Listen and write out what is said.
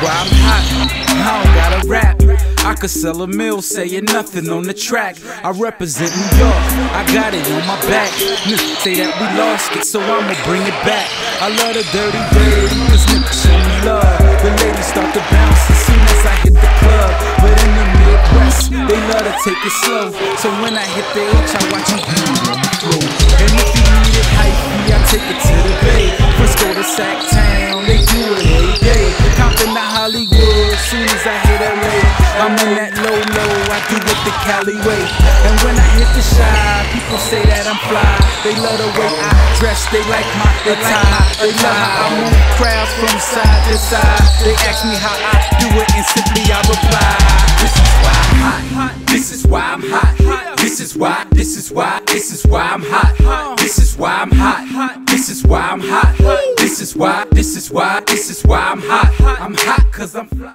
Why I'm hot. I don't gotta rap. I could sell a mill saying nothing on the track. I represent New York, I got it on my back. Niggas say that we lost it, so I'ma bring it back. I love the dirty, dirty, cause niggas show me love. The ladies start to bounce as soon as I hit the club. But in the Midwest, they love to take it slow. So when I hit the H, I watch them flow. Do it the Cali way. And when I hit the shot, people say that I'm fly. They love the way I dress, they like my attire. They love how I move crowds from side to side. They ask me how I do it, and simply I reply. This is why I'm hot. This is why I'm hot. This is why, this is why, this is why I'm hot. This is why I'm hot. This is why I'm hot. This is why, this is why, this is why I'm hot. I'm hot cause I'm fly.